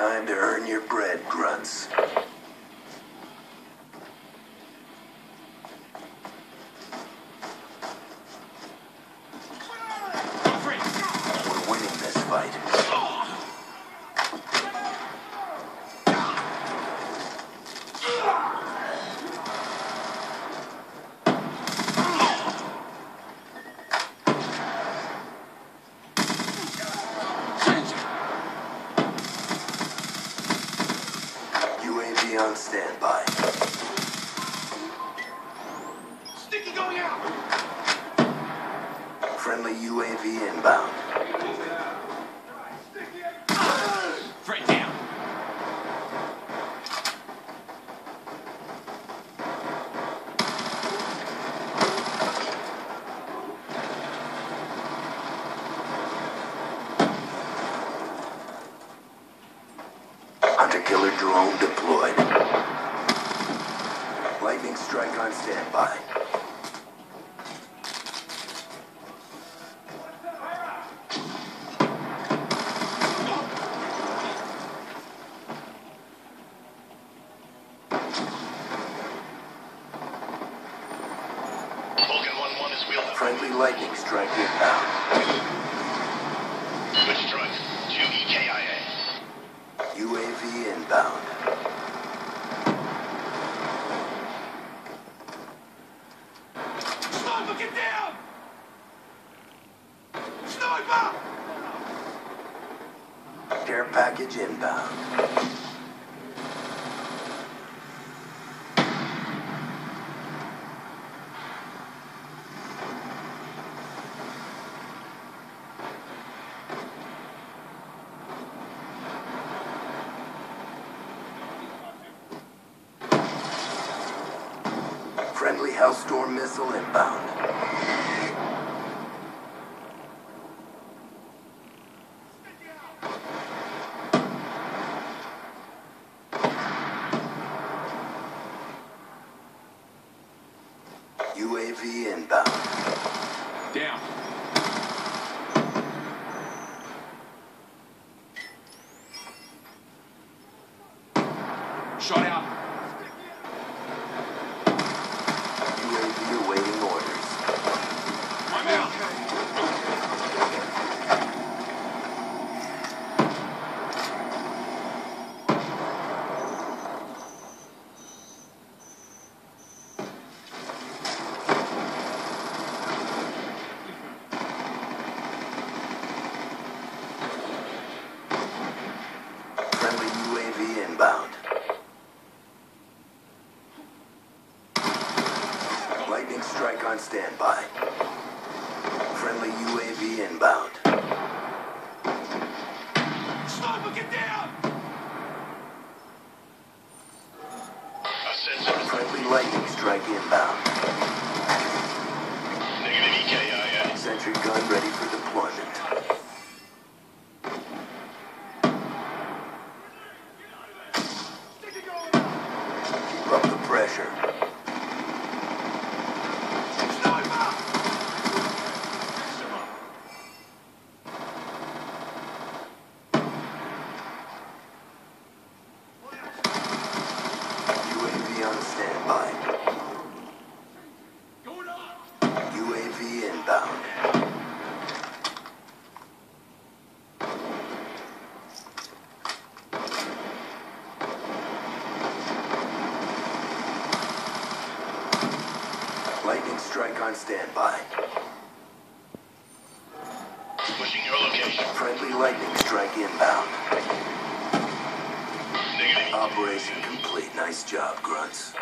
time to earn your bread, grunts. UAV on standby. Sticky going out! Friendly UAV inbound. Killer drone deployed. Lightning strike on standby. Vulcan 1-1 is wheeled up. Friendly lightning strike inbound. Switch strike. 2 EKIA. UAV. Sniper, get down! Sniper! Care package inbound. Friendly Hellstorm missile inbound. UAV inbound. Down. Shot out. UAV awaiting orders. I'm out. Friendly UAV inbound. Lightning strike on standby. Friendly UAV inbound. Sniper, get down! A sensor Friendly lightning strike inbound. negative EKIA. Sentry gun ready for deployment. Keep up the pressure. Sniper! UAV on standby. Going up! UAV inbound. Lightning strike on standby. Pushing your location. Friendly lightning strike inbound. Negative Operation complete. Nice job, grunts.